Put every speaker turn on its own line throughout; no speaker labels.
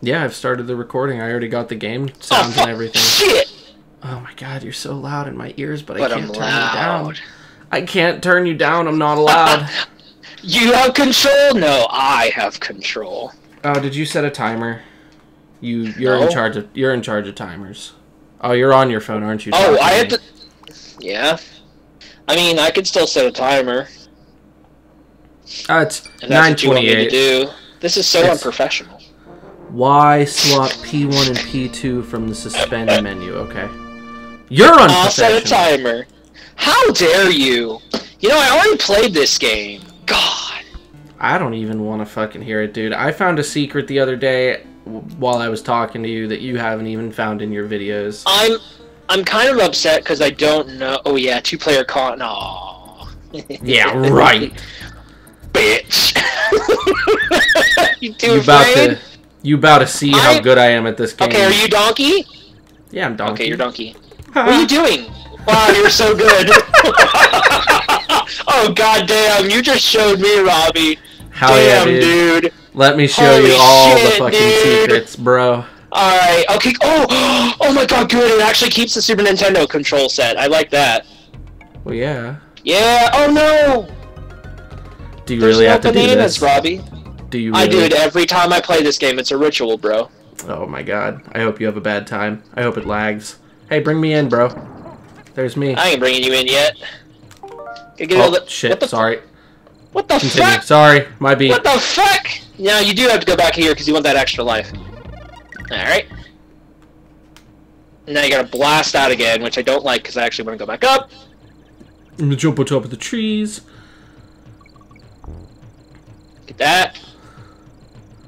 Yeah, I've started the recording. I already got the game sounds
fuck,
and everything.
Shit!
Oh my god, you're so loud in my ears, but,
But
I
I'm
can't turn you down. I can't turn you down. I'm not allowed.
You have control? No, I have control.
oh, did you set a timer? You you're in charge of you're in charge of timers. Oh, you're on your phone, aren't you?
Oh, I had to. Yeah. I mean, I could still set a timer.
Uh, it's
And that's what you want me to
928.
This is so
It's-
unprofessional.
Why swap P1 and P2 from the suspend menu? Okay. You're uh,
I'll set a timer. How dare you? You know, I already played this game. God.
I don't even want to fucking hear it, dude. I found a secret the other day while I was talking to you that you haven't even found in your videos.
I'm I'm kind of upset because I don't know. Oh yeah, two player con. Aw.
Yeah, right.
Bitch. you too
You about
afraid?
to you about to see how
I-
good I am at this game.
Okay, are you donkey?
Yeah, I'm donkey.
Okay, you're donkey. What are you doing? Wow, you're so good. oh god damn, you just showed me, Robbie.
Hell
damn,
yeah, dude.
dude.
Let me show
Holy
you all the fucking
dude.
secrets, bro.
Alright, okay. Oh, oh my god, good. It actually keeps the Super Nintendo control set. I like that.
Well, yeah.
Yeah, oh no!
Do you
There's
really
no
have to do this?
Robbie.
Do you? Really?
I do it every time I play this game. It's a ritual, bro.
Oh my god. I hope you have a bad time. I hope it lags. Hey, bring me in, bro. There's me.
I ain't bringing you in yet. Get all
Oh
the-
shit!
What the,
Sorry.
What the
Continue.
fuck?
Sorry, my beat.
What the fuck? Yeah, you do have to go back here because you want that extra life. Alright. Now you gotta blast out again, which I don't like because I actually want to go back up.
I'm gonna jump on top of the trees.
Get that.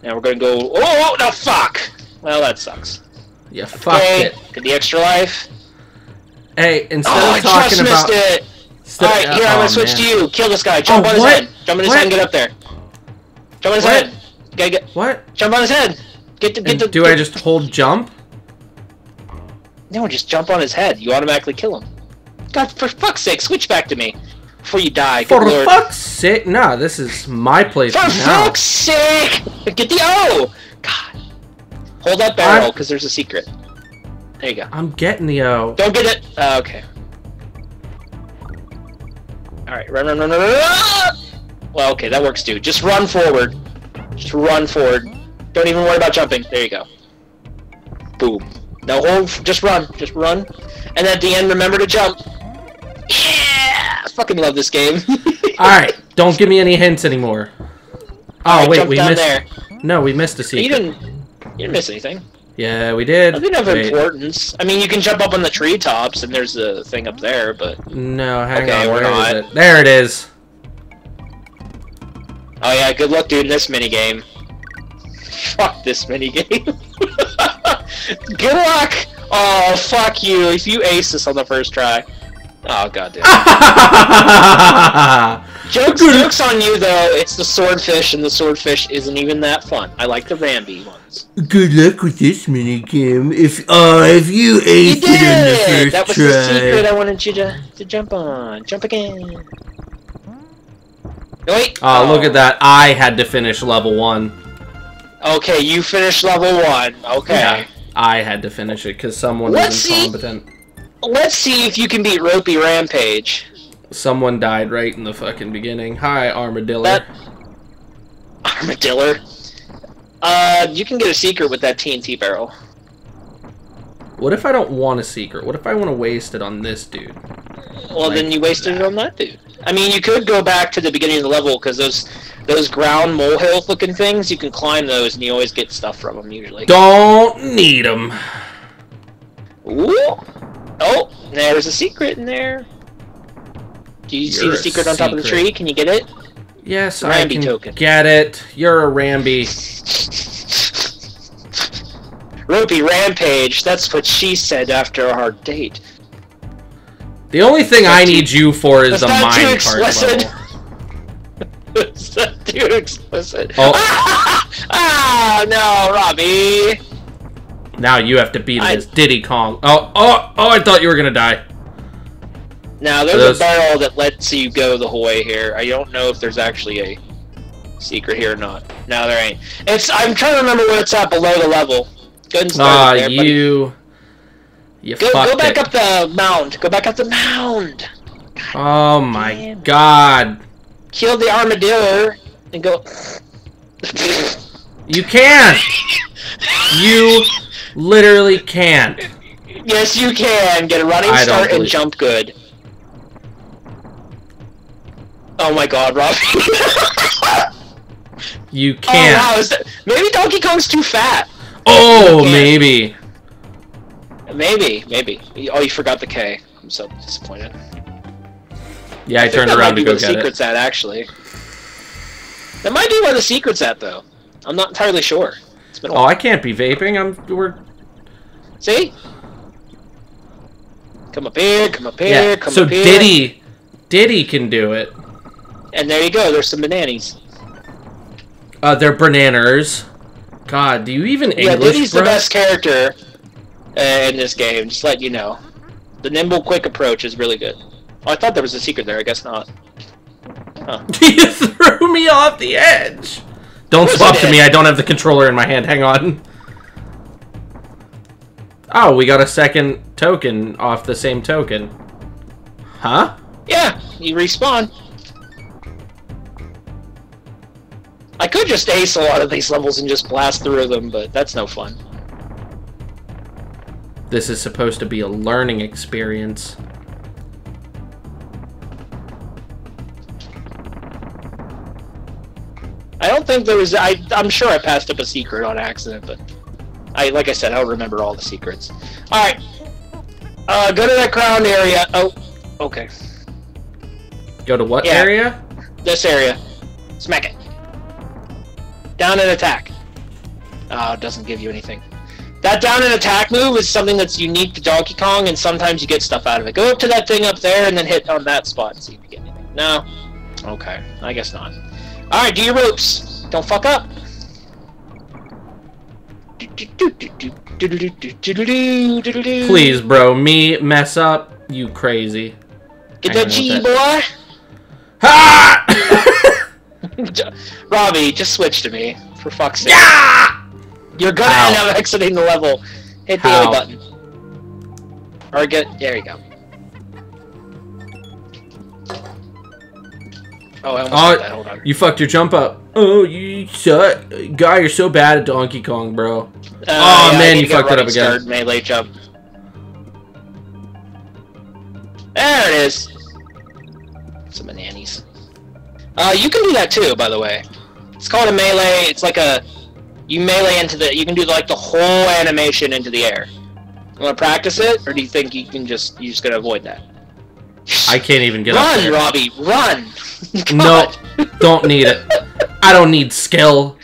Now we're gonna go. Oh, oh no, fuck! Well, that sucks.
Yeah, fuck
okay,
it.
get the extra life.
Hey, instead
Oh, I
of talking
just
about.
missed it!
instead-
Alright, here, I'm
oh,
gonna switch to you. Kill this guy. Jump
Oh,
on his
what?
head. Jump on his
What?
head and get up there. Jump on his
What?
head. Gotta get.
What?
Jump on his head. Get the. Get
And
the.
do I just hold jump?
No, just jump on his head. You automatically kill him. God, for fuck's sake, switch back to me before you die. Good
For
lord.
fuck's sake! Nah, this is my place
For
now.
fuck's sake! Get the O! God. Hold that barrel, because there's a secret. There you go.
I'm getting the O.
Don't get it! Uh, okay. Alright, run, run, run, run, run, run! Well, okay, that works too. Just run forward. Just run forward. Don't even worry about jumping. There you go. Boom. Now hold, just run. Just run. And at the end, remember to jump. Yeah! I fucking love this game.
Alright, don't give me any hints anymore. Oh,
Alright,
wait, we missed.
there.
No, we missed a secret.
You didn't. You didn't miss anything.
Yeah, we did.
Nothing of
Wait,
importance. I mean, you can jump up on the treetops, and there's a thing up there, but
No, hang
Okay,
on.
we're
Where is
not.
it? There it is.
oh yeah, good luck doing this mini game. Fuck this mini game. good luck. Oh fuck you! If you ace this on the first try. Oh god damn. Jokes, jokes on you though. It's the swordfish, and the swordfish isn't even that fun. I like the Rambi ones.
Good luck with this minigame. If uh, if you
You did
it on the first
That was
try.
the secret I wanted you to, to jump on. Jump again. Wait.
Oh, look at that! I had to finish level one.
Okay, you finished level one. Okay.
Yeah, I had to finish it because someone
Let's
was
see. Let's see if you can beat Ropey Rampage.
Someone died right in the fucking beginning. Hi, Armadillo.
That armadillo. Uh, you can get a secret with that TNT barrel.
What if I don't want a secret? What if I want to waste it on this dude?
Well, then you wasted it on that dude. I mean, you could go back to the beginning of the level because those those ground molehill looking things, you can climb those, and you always get stuff from them usually.
Don't need them.
Ooh. Oh, there's a secret in there. Do you see
You're
the secret on top of the tree? Can you get it?
Yes, I
Rambi
can
token.
get it. You're a Rambi.
Ropey Rampage, that's what she said after our date.
The only thing I need you for is
that's
the
not too
minecart
explicit.
level.
Is that too explicit?
Oh.
Ah, no, Robbie!
Now you have to beat
I-
as Diddy Kong. Oh, oh, oh! I thought you were gonna die.
Now, there's
Those-
a barrel that lets you go the whole way here. I don't know if there's actually a... secret here or not. No, there ain't. It's. I'm trying to remember what it's at below the level. Go and start
Ah,
it there, buddy.
you. You
Go, go back
it.
up the mound. Go back up the mound.
Oh my
Damn.
god.
Kill the armadillo and go.
You can't! You literally can't.
yes, you can get a running
I
start and jump good. Oh my God, Rob!
You
oh
can't.
wow, is that, maybe Donkey Kong's too fat.
Oh, maybe.
Maybe, maybe. Oh, you forgot the K. I'm so disappointed.
Yeah, I,
think
turned
that
around
might
to
be
go
where the
get it.
secret's at, actually. That might be where the secret's at, though. I'm not entirely sure. It's been a
Oh, I can't be vaping. I'm. We're.
See? Come up here, come up here,
Yeah.
come
So
up here.
Diddy, Diddy can do it.
And there you go, there's some bananas.
Uh, they're bananas. God, do you even
yeah,
English,
Diddy's
bruh?
the best character uh, in this game, just let you know. The nimble, quick approach is really good. Oh, I thought there was a secret there, I guess not.
you threw me off the edge. Don't swap to me. I don't have the controller in my hand. Hang on. Oh, we got a second token off the same token. Huh?
Yeah, you respawn. I could just ace a lot of these levels and just blast through them, but that's no fun.
This is supposed to be a learning experience.
Think there was. I, I'm sure I passed up a secret on accident, but I, like I said, I don't remember all the secrets. All right, uh, go to that crown area. Oh, okay,
Go to what
Yeah.
area?
this area. Smack it. Down and attack. Oh, doesn't give you anything. That down and attack move is something that's unique to Donkey Kong, and sometimes you get stuff out of it. Go up to that thing up there and then hit on that spot and see if you get anything. No? Okay, I guess not. Alright, do your ropes. Don't fuck up.
Please, bro. Me mess up. You crazy.
Get that G, boy.
Ha!
Robbie, just switch to me, for fuck's sake.
yeah!
You're gonna
How?
end up exiting the level. Hit the
How?
A button. Or get. There you go. Oh, I almost
Oh,
that. Hold on.
You fucked your jump up. Oh, you suck. Guy, you're so bad at Donkey Kong, bro.
Uh,
Oh,
yeah,
man, you fucked it up again.
Melee jump. There it is. Some bananas. Uh, you can do that too, by the way. It's called a melee. It's like a you melee into the. You can do like the whole animation into the air. You want to practice it, or do you think you can just you're just gonna avoid that?
I can't even get up
run,
there.
Robbie, run!
No, don't need it. I don't need skill.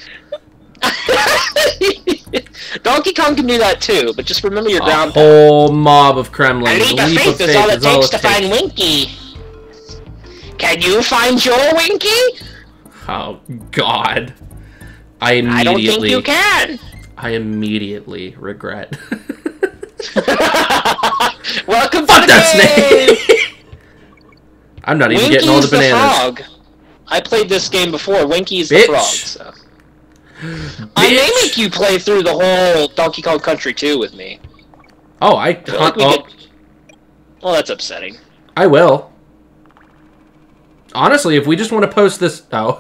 Donkey Kong can do that too, but just remember your ground.
A whole mob of
A
Kremlings.
leap of
leap
faith
of
is
faith
all it
is all
takes
it
to find
takes.
Winky. Can you find your Winky?
Oh God. I immediately.
I don't think you can.
I immediately regret.
Welcome
Fuck
to the
that
game.
I'm not even getting all the
Winky's the,
bananas.
frog. I played this game before. Winky's
Bitch.
the frog. So. I may make you play through the whole Donkey Kong Country 2 with me.
Oh, I,
I like we
oh,
could... Well, that's upsetting.
I will. Honestly, if we just want to post this, oh,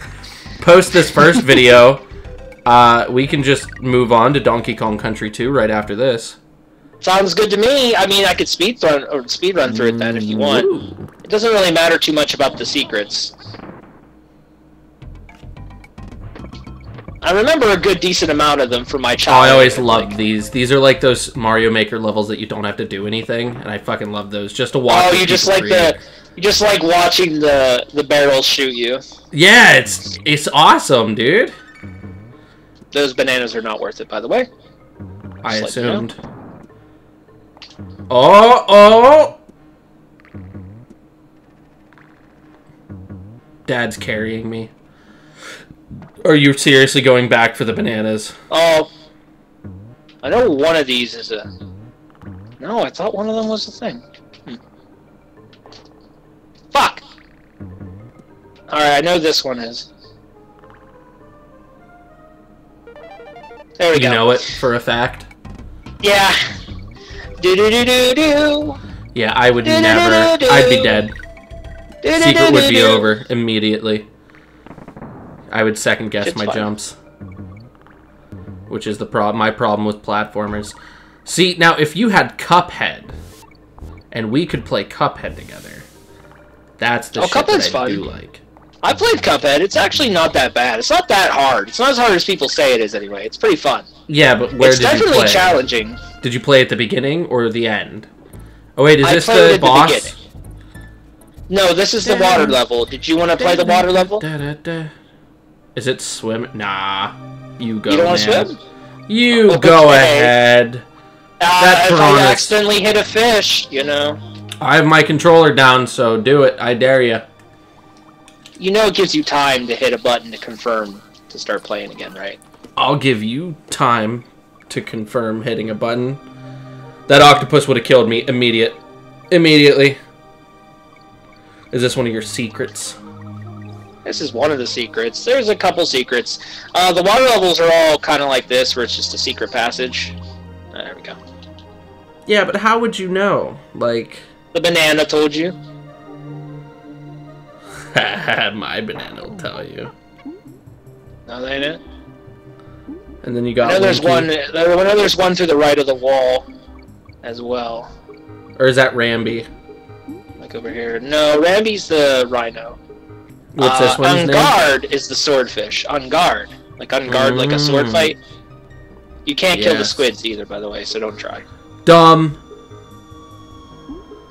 post this first video, uh, we can just move on to Donkey Kong Country 2 right after this.
Sounds good to me. I mean, I could speed run or speed run through it then if you mm, want.
Ooh.
It doesn't really matter too much about the secrets. I remember a good decent amount of them from my
Oh,
childhood.
I always
like-
these. These are like those Mario Maker levels that you don't have to do anything, and I fucking love those. Just to oh, watch.
Oh, you just like
create.
the, you just like watching the the barrels shoot you.
Yeah, it's it's awesome, dude.
Those bananas are not worth it, by the way.
I
assumed. you know.
Oh, oh! Dad's carrying me. Are you seriously going back for the bananas?
Oh. I know one of these is a... No, I thought one of them was a thing. Hmm. Fuck! Alright, I know this one is. There we
you
go.
You know it for a fact?
Yeah. Do do do do do.
Yeah, I would never. I'd be dead. Secret would be over immediately. I would second guess
It's
my
fine.
jumps. Which is the problem my problem with platformers. See, now if you had Cuphead and we could play Cuphead together. That's the
Oh,
shit
Cuphead's
that I
fun.
do like.
I played Cuphead. It's actually not that bad. It's not that hard. It's not as hard as people say it is anyway. It's pretty fun.
Yeah, but where
it's
did you play?
It's definitely challenging.
Did you play at the beginning or the end? Oh wait, is
I
this the boss?
the. No, this is the water level. Did you want to play the water level?
Is it swim? Nah. You go.
You don't want to swim?
You
Oh,
go ahead.
Uh,
That
if I accidentally hit a fish, you know.
I have my controller down, so do it. I dare you.
You know it gives you time to hit a button to confirm to start playing again, right?
I'll give you time to confirm hitting a button. That octopus would have killed me immediate, immediately. Is this one of your secrets?
This is one of the secrets. There's a couple secrets. Uh, the water levels are all kind of like this, where it's just a secret passage. Uh, there we go.
Yeah, but how would you know? Like,
The banana told you.
my banana will tell you.
No, that ain't it.
And then you
I
got
know there's
Winky.
one. I know there's one to the right of the wall, as well.
Or is that Rambi?
Like over here. No, Rambi's the rhino.
What's
uh,
this one's
on
name?
is the swordfish. On guard, like on guard, like a sword
Mm.
fight. You can't kill the squids either, by the way, so don't try.
Dumb.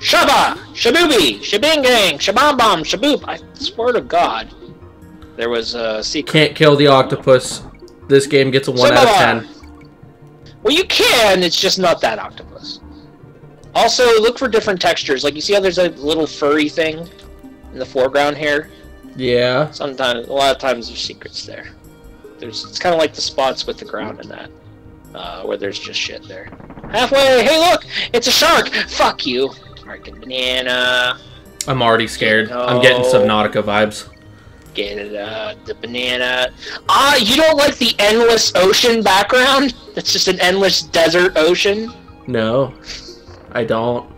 Shaba! Shabooby! Shabingang! Shabombom! Shaboop! I swear to God. There was a secret.
Can't kill the octopus. This game gets a 1 out of! 10.
Well, you can, it's just not that octopus. Also, look for different textures. Like, you see how there's a little furry thing in the foreground here?
Yeah.
Sometimes, a lot of times, there's secrets there. There's, it's kind of like the spots with the ground in that, uh, where there's just shit there. Halfway, hey look, it's a shark. Fuck you. Freaking banana.
I'm already scared. I'm getting. Subnautica vibes.
Uh, the banana. Ah, you don't like the endless ocean background? That's just an endless desert ocean.
No, I don't.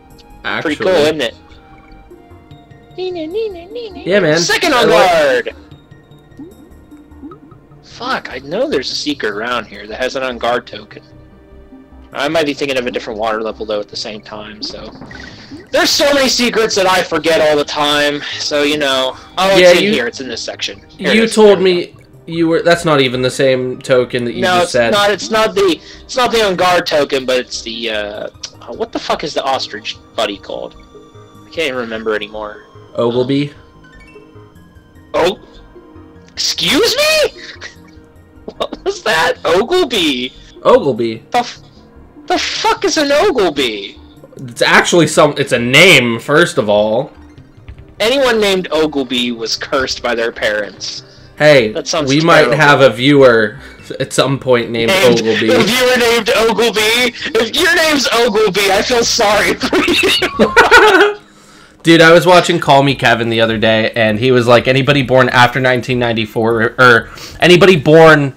Actually.
Pretty cool, isn't it?
Yeah, man.
Second Enguarde. Fuck, I know there's a secret around here that has an Enguarde token. I might be thinking of a different water level though at the same time, so there's so many secrets that I forget all the time. So you know, oh,
Yeah,
it's in
you-
here. It's in this section. Here
You told
There we go.
me you were. That's not even the same token that you
no,
just
it's
said.
not. It's not the. It's not the Enguarde token, but it's the. Uh, uh, what the fuck is the ostrich buddy called? I can't even remember anymore.
Ogilby.
Oh, excuse me. what was that? Ogilby.
Ogilby.
The, the fuck is an Ogleby?
It's actually some. It's a name, first of all.
Anyone named Ogleby was cursed by their parents.
Hey,
That sounds
we might have a viewer at some point named
Named, if you were named Ogleby, if your name's Ogleby, I feel sorry for you.
Dude, I was watching Call Me Kevin the other day, and he was like, anybody born after 1994, or, or anybody born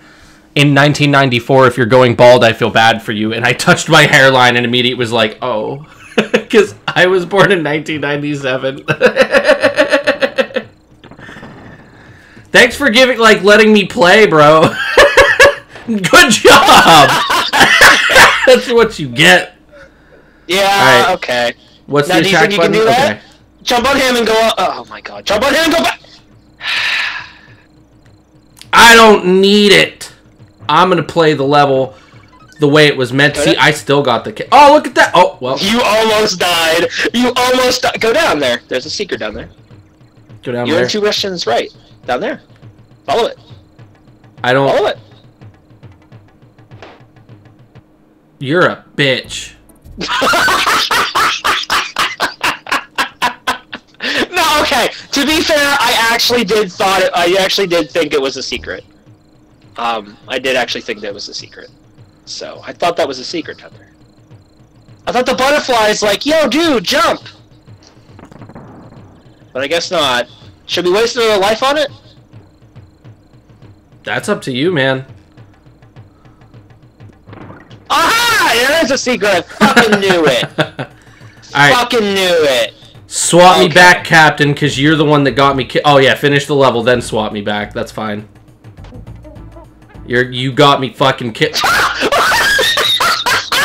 in 1994, if you're going bald, I feel bad for you. And I touched my hairline, and immediately was like, oh, because I was born in 1997. Thanks for giving, like, letting me play, bro. Good job. That's what you get.
yeah, okay.
What's
Now,
the
do you think you can do that?
Okay.
Jump on him and go up. Oh my god. Jump on him and go back.
I don't need it. I'm gonna play the level the way it was meant.
Got
See? I still got the. Ca- oh, look at that! Oh, well,
You almost died. You almost di- Go down there. There's a secret down there.
go down
You're
there.
in two questions right. Down there. Follow it.
I don't.
Follow it.
You're a bitch.
no, okay. To be fair, I actually did thought it, I actually did think it was a secret. Um, I did actually think that was a secret. So I thought that was a secret there. I thought the butterfly's like, yo, dude, jump. But I guess not. Should we waste another life on it?
That's up to you, man. Aha!
there's a secret. I fucking knew it.
Right,
Fucking knew it.
swap me back, Captain, because you're the one that got me. Oh yeah, finish the level, then swap me back. That's fine. You're you got me fucking ki-
How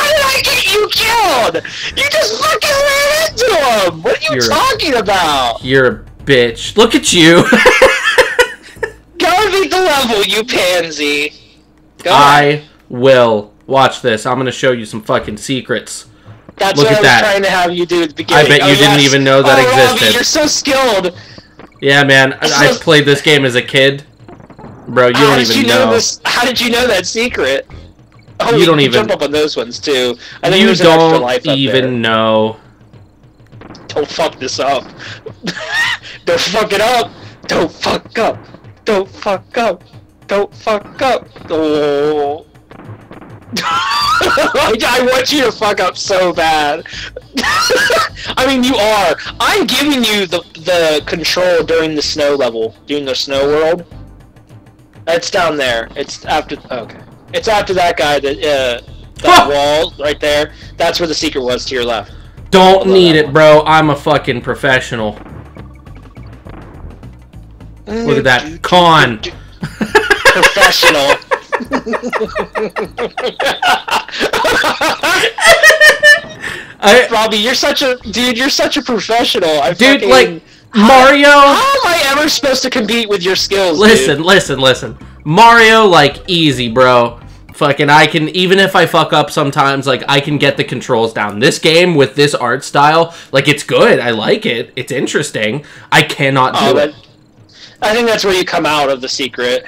did I get you killed? You just fucking ran into him. What are you
You're-
talking about?
You're a bitch. Look at you.
Go beat the level, you pansy. Go.
I will watch this. I'm gonna show you some fucking secrets.
That's
look
what
at
I was
that.
trying to have you do at the beginning.
I bet you oh, didn't even know that
oh, Robbie,
existed.
you're so skilled.
Yeah, man. I, I played this game as a kid. Bro, you don't even
you know,
know.
this? How did you know that secret? Oh,
You don't even-
jump up on those ones too. I think
You don't
life
even know.
Don't fuck this up. Don't fuck it up. Don't fuck up. Don't fuck up. Don't fuck up. Oh. I I want you to fuck up so bad. I mean, you are. I'm giving you the the control during the snow level, during the snow world. It's down there. It's after. Okay. It's after that guy that uh, that wall right there. That's where the secret was to your left.
Don't need it,
one.
bro. I'm a fucking professional. Look at that con.
professional.
I,
Robbie, you're such a dude. You're such a professional. I
dude,
fucking-
like Mario.
how am I ever supposed to compete with your skills? dude?
Listen, listen, listen. Mario, like easy, bro. Fucking, I can even if I fuck up sometimes, like I can get the controls down. This game with this art style, like it's good. I like it. It's interesting. I cannot
Oh,
do it.
I think that's where you come out of the secret.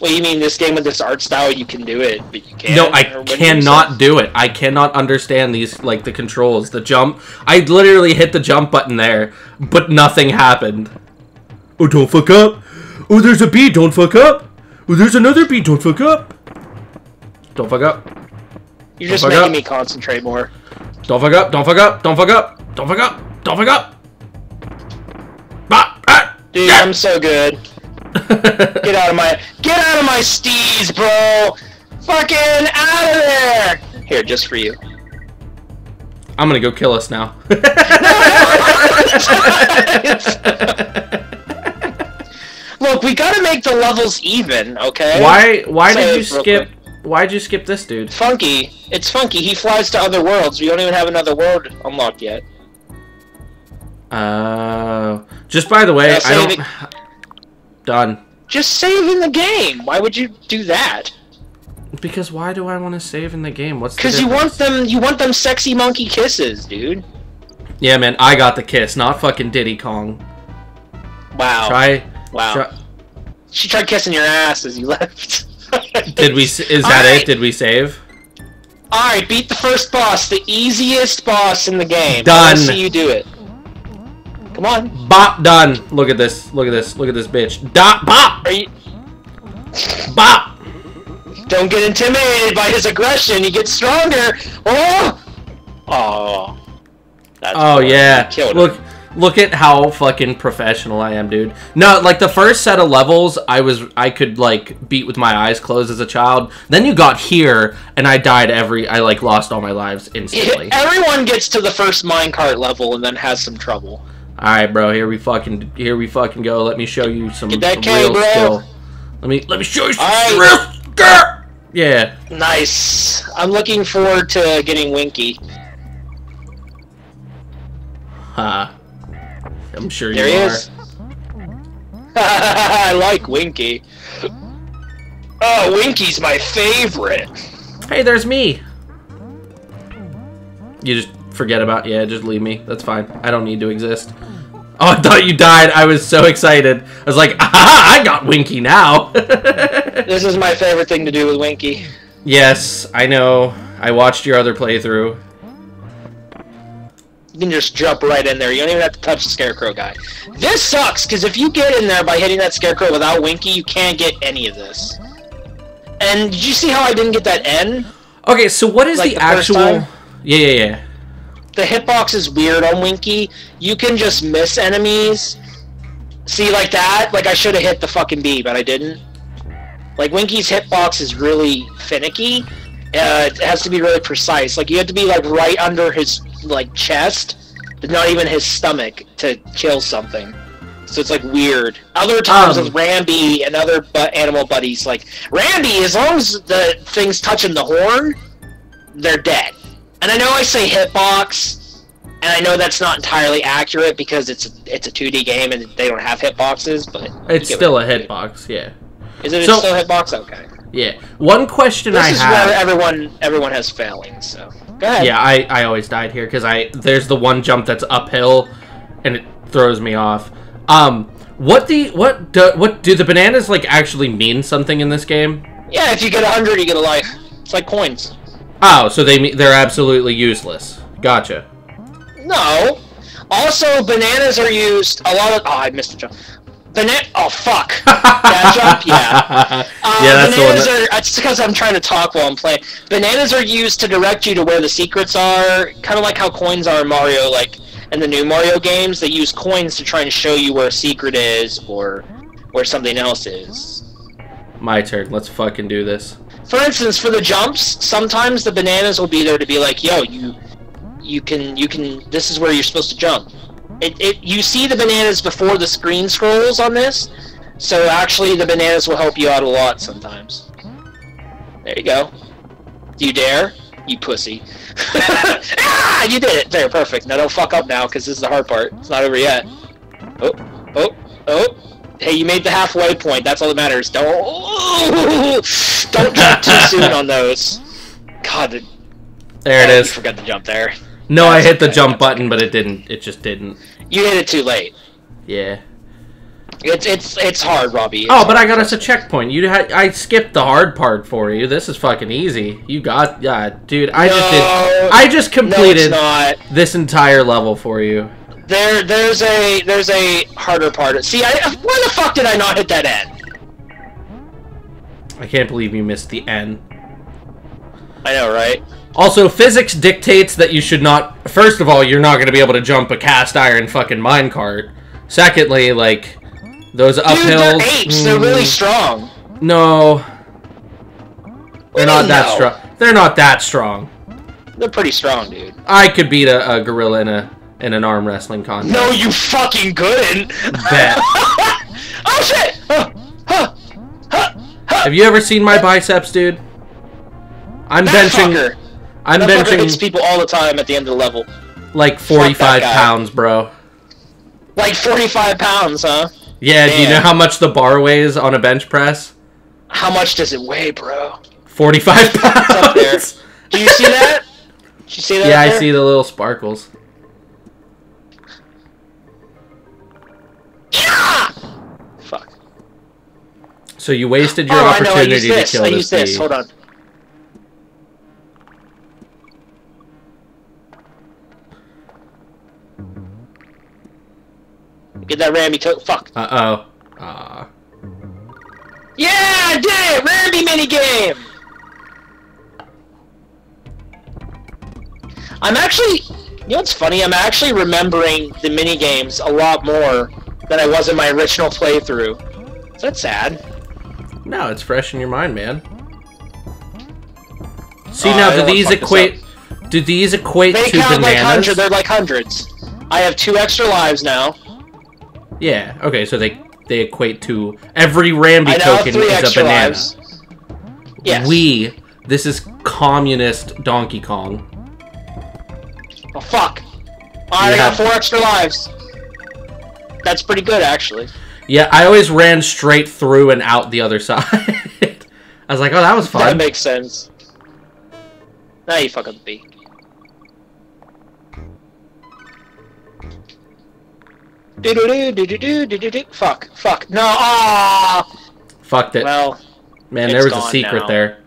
Well, you mean this game with this art style, you can do it, but you can't.
No, I
what did you
cannot do it. I cannot understand these like the controls, the jump. I literally hit the jump button there, but nothing happened. Oh, don't fuck up. Oh, there's a bee. Don't fuck up. Oh, there's another bee. Don't fuck up. Don't fuck up.
You're just making
up.
me concentrate more.
Don't fuck up. Don't fuck up. Don't fuck up. Don't fuck up. Don't fuck up. Bah, ah,
Dude,
yeah.
I'm so good. Get out of my get out of my steez, bro! Fucking out of there! Here, just for you.
I'm gonna go kill us now.
Look, we gotta make the levels even, okay?
why? Why
Say
did you skip? Why'd you skip this dude?
Funky. It's funky. He flies to other worlds. We don't even have another world unlocked yet.
Uh, just by the way,
Yeah,
I don't. Done.
Just save in the game. Why would you do that?
Because why do I want to save in the game? What's the
Because you want them. You want them sexy monkey kisses, dude.
Yeah, man, I got the kiss, not fucking Diddy Kong.
Wow.
Try.
wow.
try-
She tried kissing your ass as you left.
Did we? Is that
Alright.
it? Did we save?
All right, beat the first boss, the easiest boss in the game.
Done.
Let's see you do it. Come on.
Bop done. Look at this. Look at this. Look at this bitch. Dot bop
Are you?
bop.
Don't get intimidated by his aggression. He gets stronger. Oh. Oh. That's
Oh
cool.
yeah.
You killed him.
Look. Look at how fucking professional I am, dude. No, like the first set of levels, I was I could like beat with my eyes closed as a child. Then you got here, and I died every. I like lost all my lives instantly.
Everyone gets to the first minecart level and then has some trouble.
All right, bro. Here we fucking here we fucking go. Let me show you some, some real
bro.
skill. Let me let me show you some
All right.
real skill. Yeah.
Nice. I'm looking forward to getting Winky.
Ha. I'm sure
There
you
he
are.
is. I like Winky. Oh, Winky's my favorite.
Hey, there's me. You just forget about yeah. Just leave me. That's fine. I don't need to exist. Oh, I thought you died. I was so excited. I was like, ah, I got Winky now.
This is my favorite thing to do with Winky.
yes, I know. I watched your other playthrough.
You can just jump right in there. You don't even have to touch the scarecrow guy. This sucks, because if you get in there by hitting that scarecrow without Winky, you can't get any of this. And did you see how I didn't get that N?
Okay, so what is
Like
the,
the
actual? Yeah, yeah, yeah.
The hitbox is weird on Winky. You can just miss enemies. See, like that? Like, I should have hit the fucking bee, but I didn't. Like, Winky's hitbox is really finicky. uh, it has to be really precise. Like you have to be like right under his like chest, but not even his stomach to kill something. So it's like weird. Other times
Um.
with Rambi and other bu- animal buddies, like Rambi, as long as the thing's touching the horn, they're dead. And I know I say hitbox, and I know that's not entirely accurate because it's a, it's a 2D game and they don't have hitboxes, but
It's still
what
a hitbox, yeah.
Is it
So-
still hitbox? Okay.
Yeah. One question
This
I
is
have.
where everyone everyone has failings. So go ahead.
Yeah, I, I always died here because I there's the one jump that's uphill, and it throws me off. Um, what the what do, what do the bananas like actually mean something in this game?
Yeah, if you get a hundred, you get a life. It's like coins.
Oh, so they they're absolutely useless. Gotcha.
No. Also, bananas are used a lot of. Oh, I missed a jump. Banana. Oh fuck. yeah, jump. Yeah. Uh,
yeah, that's the one.
bananas
That,
are. It's because I'm trying to talk while I'm playing. Bananas are used to direct you to where the secrets are, kind of like how coins are in Mario. Like in the new Mario games, they use coins to try and show you where a secret is or where something else is.
my turn. Let's fucking do this.
For instance, for the jumps, sometimes the bananas will be there to be like, "Yo, you, you can, you can. This is where you're supposed to jump." It, it, you see the bananas before the screen scrolls on this, so actually the bananas will help you out a lot sometimes. There you go. Do you dare? You pussy. ah, you did it. There, perfect. Now don't fuck up now, because this is the hard part. It's not over yet. Oh, oh, oh. Hey, you made the halfway point. That's all that matters. Don't don't jump too soon on those. God, the,
There it
oh,
is.
forgot to jump there.
No, I hit the jump button, but it didn't. It just didn't.
You hit it too late.
Yeah.
It's it's it's hard, Robbie. Oh, it's
Oh, but I got us a checkpoint. You had I skipped the hard part for you. This is fucking easy. You got yeah, dude. I just did. I just
No,
completed
not.
this entire level for you.
There, there's a there's a harder part. See, I why the fuck did I not hit that end?
I can't believe you missed the N.
I know, right?
Also, physics dictates that you should not. First of all, you're not going to be able to jump a cast iron fucking minecart. Secondly, like those
Dude,
uphills.
they're apes. They're really
mm,
strong.
No, they're not that strong. They're not that strong.
They're pretty strong, dude.
I could beat a, a gorilla in a in an arm wrestling contest.
No, you fucking couldn't.
Bet.
oh shit! Huh, huh, huh.
Have you ever seen my biceps, dude? I'm
That
benching.
fucker.
I'm
That fucker hits
benching
people all the time at the end of the level.
like 45 pounds, bro.
Like 45 pounds, huh?
Yeah, do you know how much the bar weighs on a bench press?
How much does it weigh, bro?
45 pounds.
up there. Do you see that? Did you see that?
Yeah, I see the little sparkles.
Yeah! Fuck.
So you wasted your
oh, I know. I
opportunity
use
to
this.
kill
I
this
use this. Hold on. Get that Rambi to Fuck.
Uh oh. Ah.
Yeah, I did it! Rambi minigame! I'm actually... You know what's funny? I'm actually remembering the minigames a lot more than I was in my original playthrough. Is that sad?
No, it's fresh in your mind, man. See
Oh,
now, do these equate? Do these equate
They
to
count like hundreds.
bananas?
They're like hundreds. I have two extra lives now.
yeah. Okay, so they they equate to every Rambi
I now have
token
three
is a banana.
lives. Yes.
We. This is communist Donkey Kong.
Oh fuck. I
You
got
have-
four extra lives that's pretty good actually.
Yeah, I always ran straight through and out the other side. I was like, oh, that was fun.
That makes sense. Now you fuck up the. Do do do do do do do do. Fuck! Fuck! No! Ah!
Fucked it.
Well,
man, there was a secret
now.
there.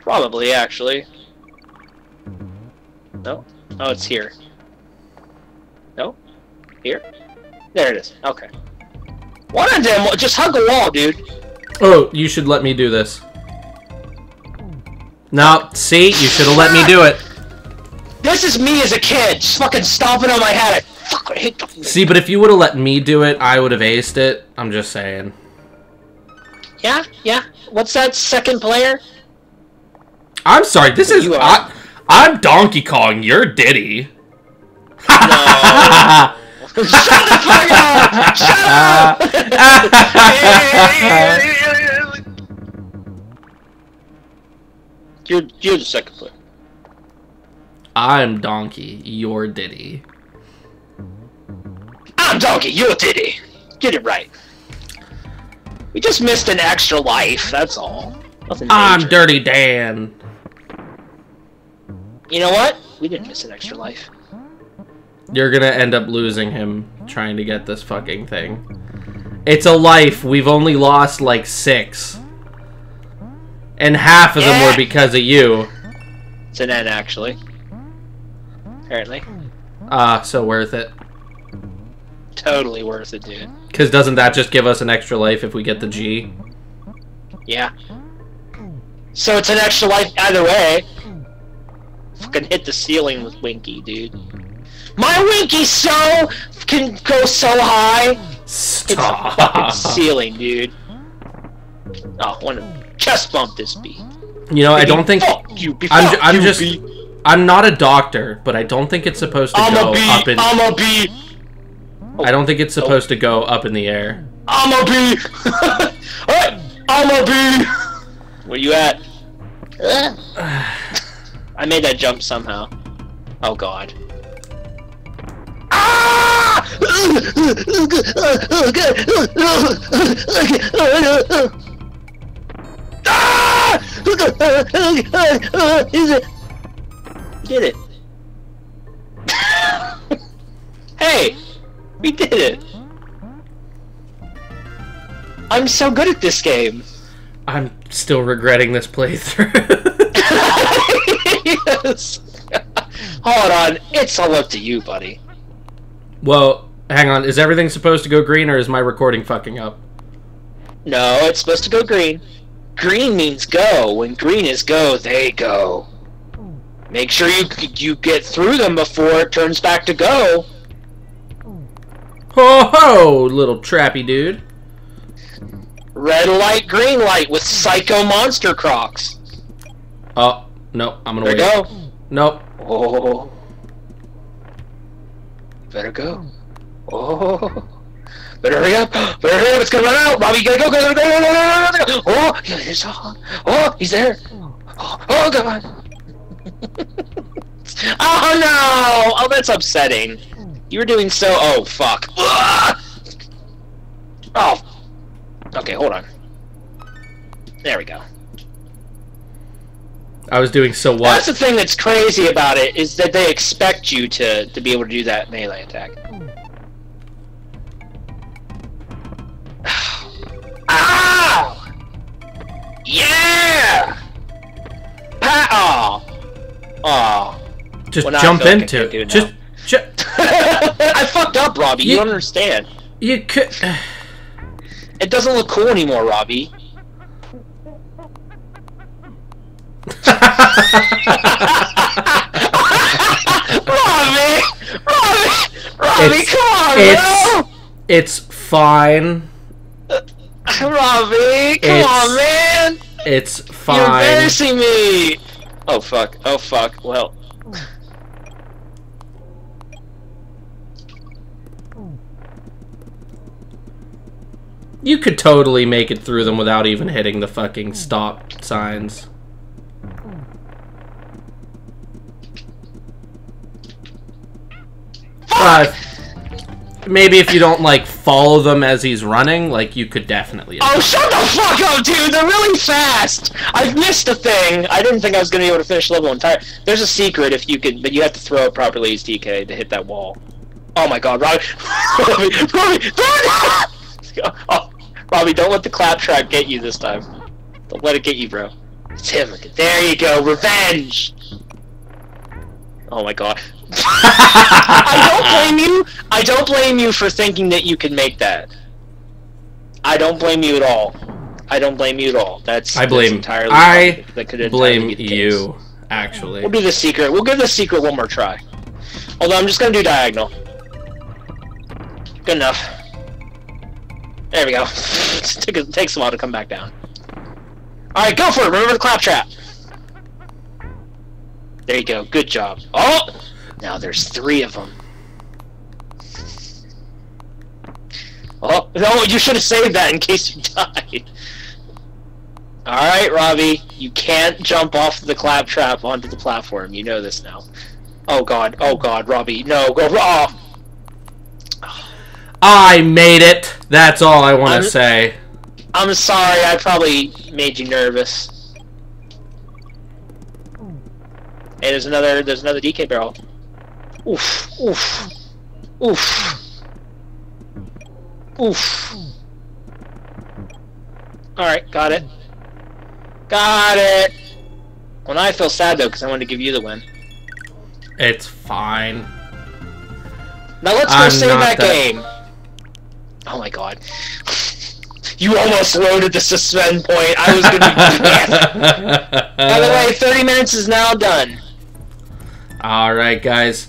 Probably, actually. No. Oh, it's here. No. Here. There it is. Okay. One of them. Just hug a wall, dude.
Oh, you should let me do this. No, see, you should have let me do it.
This is me as a kid, just fucking stomping on my head. I fuck, I hate
See, but if you would have let me do it, I would have aced it. I'm just saying.
Yeah, yeah. What's that second player?
I'm sorry. This is. I, I'm Donkey Kong. You're Diddy.
No. Shut the fuck up! Shut up! you're you're the second player.
I'm Donkey. You're Diddy.
I'm Donkey. You're Diddy. Get it right. We just missed an extra life. That's all. Nothing
I'm
major.
Dirty Dan.
You know what? We didn't miss an extra life.
You're gonna end up losing him trying to get this fucking thing. It's a life. We've only lost like six. And half of them
Yeah.
were because of you.
It's an N actually. Apparently.
Ah, so worth it.
Totally worth it, dude.
Because doesn't that just give us an extra life if we get the G?
Yeah. So it's an extra life either way. Fucking hit the ceiling with Winky, dude. My Winky so can go so high. It's the fucking
Stop.
ceiling, dude. Oh, want to chest bump this beat.
You know, I don't think
Fuck you. Be
I'm,
fuck
I'm
you,
just
B.
I'm not a doctor, but I don't think it's supposed to
I'm
go
a bee.
up in
I'm a bee.
I don't think it's supposed to go up in the air.
I'm a bee. Hey, I'm a bee. Where you at? I made that jump somehow. Oh god. Is it? Did it? hey, we did it. I'm so good at this game.
I'm still regretting this playthrough.
yes. Hold on, it's all up to you, buddy.
well, hang on. Is everything supposed to go green or is my recording fucking up?
No, it's supposed to go green. Green means go. When green is go, they go. Make sure you you get through them before it turns back to go.
Ho ho, little trappy dude.
Red light, green light with psycho monster crocs.
Oh, no, I'm gonna
There
wait.
go.
Nope.
Oh. Better go. Oh. Better hurry up. Better hurry up. It's gonna run out. Robbie, you gotta go. Go, go, go, go, go, go. Oh, he's, oh, he's there. Oh, oh God. oh no. Oh, that's upsetting. You were doing so. Oh fuck. Ah! Oh. Okay, hold on. There we go.
I was doing so
That's
what?
the thing that's crazy about it is that they expect you to to be able to do that melee attack. Yeah! Pa-. Oh.
Just
Well,
jump into it. Just, ju-
I fucked up, Robbie. You
You-
don't understand.
you could.
It doesn't look cool anymore, Robbie. Robbie! Robbie! Robbie,
It's-
come on,
it's- It's fine.
Bro! Robbie, come
it's
on, man!
It's
You're
fine.
embarrassing me! Oh, fuck. Oh, fuck. Well.
You could totally make it through them without even hitting the fucking stop signs. Uh, maybe if you don't like follow them as he's running, like you could definitely.
Oh, shut the fuck up, dude! They're really fast! I've missed a thing! I didn't think I was gonna be able to finish level entire. There's a secret if you could, but you have to throw it properly as DK to hit that wall. Oh my god, Robbie! Robbie! Robbie! Robbie! Oh, Robbie, don't let the clap claptrap get you this time. Don't let it get you, bro. It's him. There you go, revenge! Oh my god. I don't blame you. I don't blame you for thinking that you can make that. I don't blame you at all. I don't blame you at all. That's
I
that's
blame.
entirely
I
that could
blame
the case.
you. Actually,
We'll do the secret. We'll give the secret one more try. Although I'm just gonna do diagonal. Good enough. There we go. It takes a while to come back down. All right, go for it. Remember the claptrap. There you go. Good job. Oh! Now there's three of them. Oh, no, you should have saved that in case you died. Alright, Robbie. You can't jump off the Klaptrap onto the platform. You know this now. Oh god, oh god, Robbie. No, go. Oh!
I made it. That's all I want to say.
I'm sorry, I probably made you nervous. Hey, there's another there's another DK barrel. Oof, oof, oof, oof. Alright, got it. Got it! Well, now I feel sad though, because I wanted to give you the win.
It's fine.
Now let's go
I'm
save that,
that-
game. Oh my god. You almost loaded the suspend point. I was gonna. By the way, 30 minutes is now done.
All right, guys.